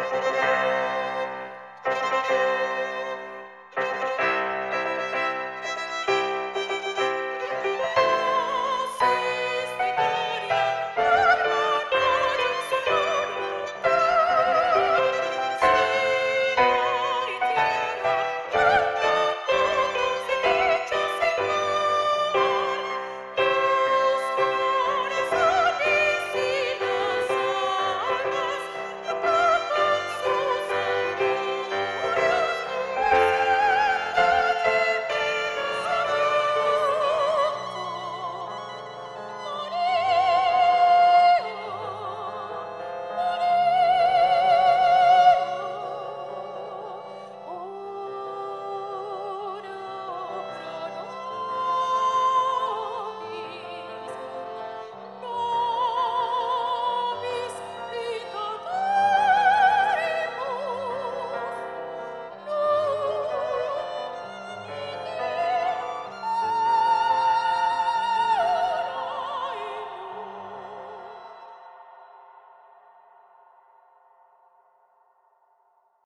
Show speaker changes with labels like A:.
A: Música